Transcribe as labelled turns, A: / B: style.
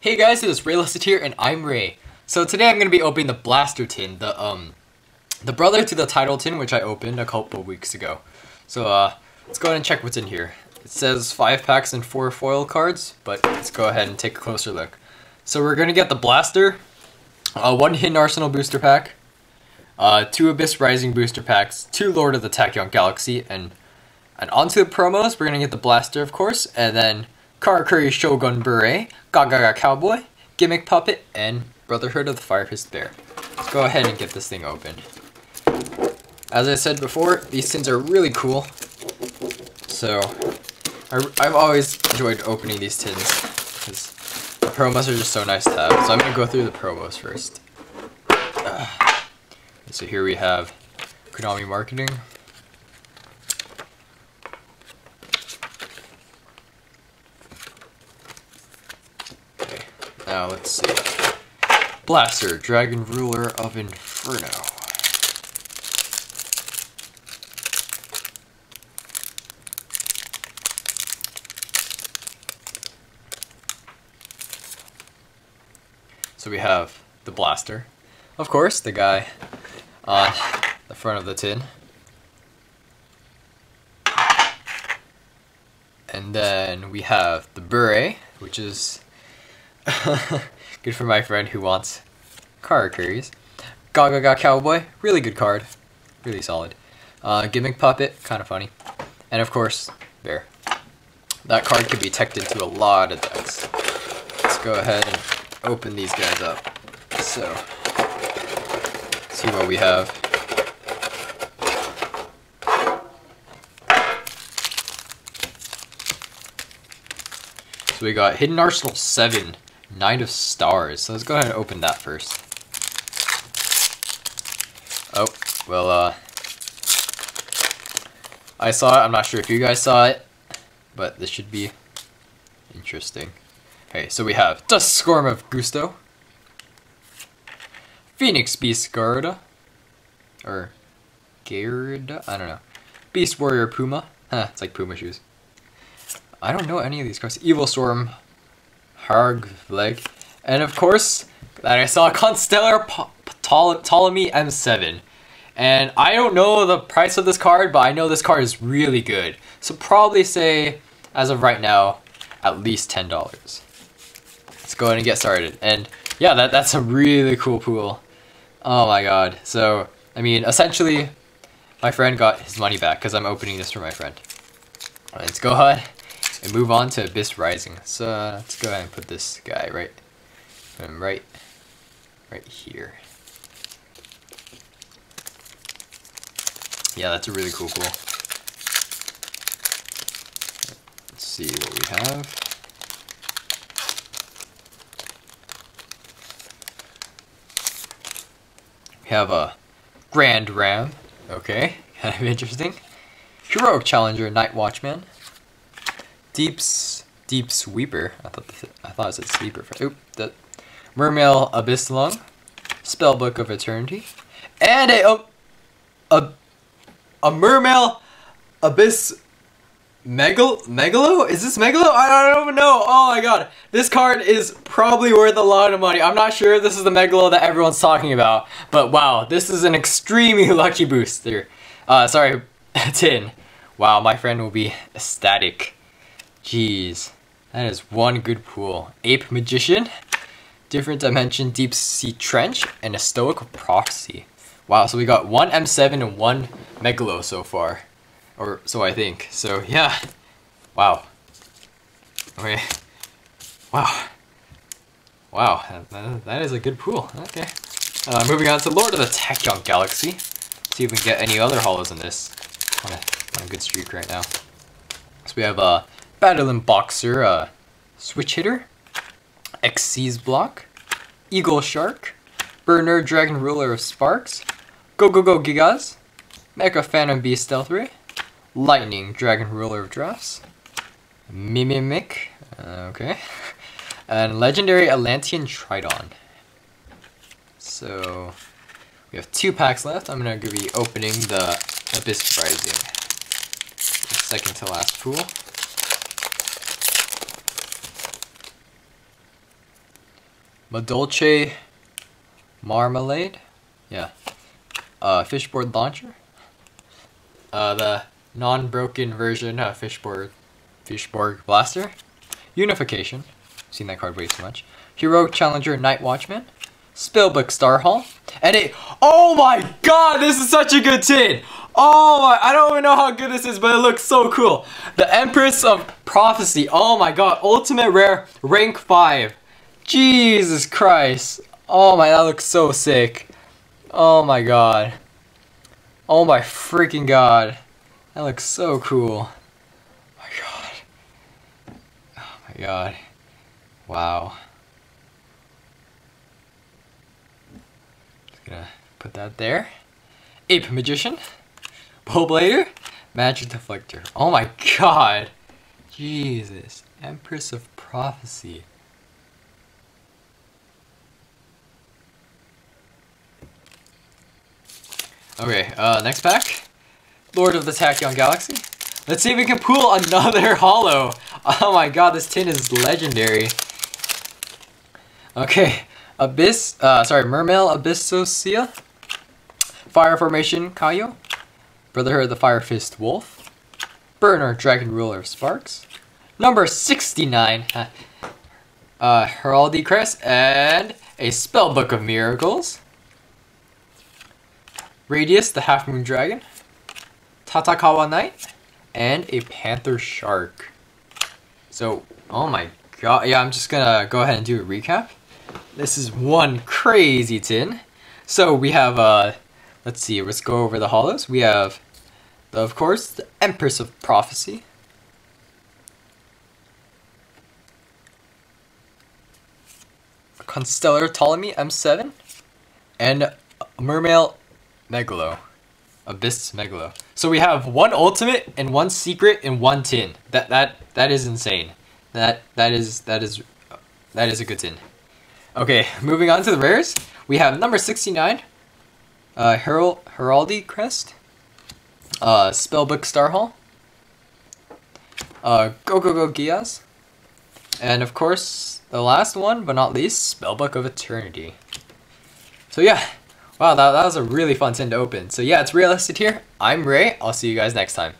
A: Hey guys, it is Ray here, and I'm Ray. So today I'm going to be opening the Blaster tin, the um, the brother to the title tin, which I opened a couple weeks ago. So uh, let's go ahead and check what's in here. It says five packs and four foil cards, but let's go ahead and take a closer look. So we're going to get the Blaster, uh, one Hidden Arsenal booster pack, uh, two Abyss Rising booster packs, two Lord of the Tachyon Galaxy, and and onto the promos. We're going to get the Blaster, of course, and then Karakuri Shogun Beret, Gagaga Cowboy, Gimmick Puppet, and Brotherhood of the Fire Fist Bear. Let's go ahead and get this thing open. As I said before, these tins are really cool. So, I, have always enjoyed opening these tins because the promos are just so nice to have. So I'm going to go through the promos first. Uh, so here we have Konami Marketing, Now let's see. Blaster, Dragon Ruler of Inferno. So we have the blaster. Of course, the guy on the front of the tin. And then we have the beret, which is good for my friend who wants Karakuris. Gagaga Cowboy, really good card. Really solid. Uh, Gimmick Puppet, kind of funny. And of course, Bear. That card could be teched into a lot of decks. Let's go ahead and open these guys up. So, see what we have. So we got Hidden Arsenal 7. Knight of Stars. So let's go ahead and open that first. Oh, well, uh, I saw it. I'm not sure if you guys saw it, but this should be interesting. Okay, so we have Duststorm of Gusto, Phoenix Beast Garda, or Garda, I don't know, Beast Warrior Puma, huh, it's like Puma shoes. I don't know any of these cards. Evil Storm Hargvleg, and of course, that I saw Constellar Ptolemy M7. And I don't know the price of this card, but I know this card is really good. So probably say, as of right now, at least $10. Let's go ahead and get started. And yeah, that, that's a really cool pool. Oh my god. So, I mean, essentially, my friend got his money back because I'm opening this for my friend. Let's go ahead and move on to Abyss Rising. So uh, let's go ahead and put this guy right, um, right, right here. Yeah, that's a really cool pool. Let's see what we have. We have a Grand Ram. Okay, kind of interesting. Heroic Challenger Night Watchman. Deep's Deep Sweeper. I thought I thought it said Sleeper. Oop, the Mermail Abyssalon, Spellbook of Eternity, and a a a, a Mermail Abyss Megal Megalo? Is this Megalo? I don't even know. Oh my god. This card is probably worth a lot of money. I'm not sure if this is the Megalo that everyone's talking about, but wow, this is an extremely lucky booster. Uh, sorry, tin. Wow, my friend will be ecstatic. Jeez, that is one good pool. Ape Magician, Different Dimension Deep Sea Trench, and a Stoic Prophecy. Wow, so we got one M7 and one Megalo so far. Or so I think. So yeah. Wow. Okay. Wow. Wow, that, is a good pool. Okay. Uh, moving on to Lord of the Tachyon Galaxy. See if we can get any other hollows in this. On a, on a good streak right now. So we have uh, Battling Boxer, uh, Switch Hitter, Xyz Block, Eagle Shark, Burner Dragon Ruler of Sparks, Go Go Go Gigas, Mecha Phantom Beast Stealth Ray, Lightning Dragon Ruler of Drafts, Mimimic, uh, okay, and Legendary Atlantean Tridon. So, we have two packs left. I'm going to be opening the Abyss Rising. Second to last pool. Madolche Marmalade. Yeah. Uh, Fishborg launcher. Uh, the non-broken version of Fishborg, Fishborg blaster. Unification. Seen that card way too much. Heroic Challenger Night Watchman. Spellbook Star Hall. And it. Oh my god, this is such a good tin! Oh my, I don't even know how good this is, but it looks so cool. The Empress of Prophecy. Oh my god, Ultimate Rare, rank 5. Jesus Christ. Oh my, that looks so sick. Oh my god. Oh my freaking god. That looks so cool. Oh my god. Oh my god. Wow. Just gonna put that there. Ape Magician. Bowblader. Magic Deflector. Oh my god. Jesus. Empress of Prophecy. Okay, uh, next pack. Lord of the Tachyon Galaxy. Let's see if we can pull another holo. Oh my god, this tin is legendary. Okay, Abyss, uh, sorry, Mermail Abyssosia. Fire Formation Kaio. Brotherhood of the Fire Fist Wolf. Burner Dragon Ruler of Sparks. Number 69. Uh, Heraldry Crest and a Spellbook of Miracles. Radius, the Half Moon Dragon, Tatakawa Knight, and a Panther Shark. So, oh my god, yeah, I'm just gonna go ahead and do a recap. This is one crazy tin. So we have, uh, let's see, let's go over the holos. We have, of course, the Empress of Prophecy. Constellar Ptolemy M7, and Mermail Megalo. Abyss Megalo. So we have one ultimate and one secret and one tin. That that that is insane. That that is that is that is a good tin. Okay, moving on to the rares. We have number 69, uh, Herald Heraldry Crest, uh, Spellbook Star Hall, uh, Go Go Go Gigas, and of course the last one but not least, Spellbook of Eternity. So yeah, Wow, that, that was a really fun tin to open. So yeah, it's RayLusted here. I'm Ray. I'll see you guys next time.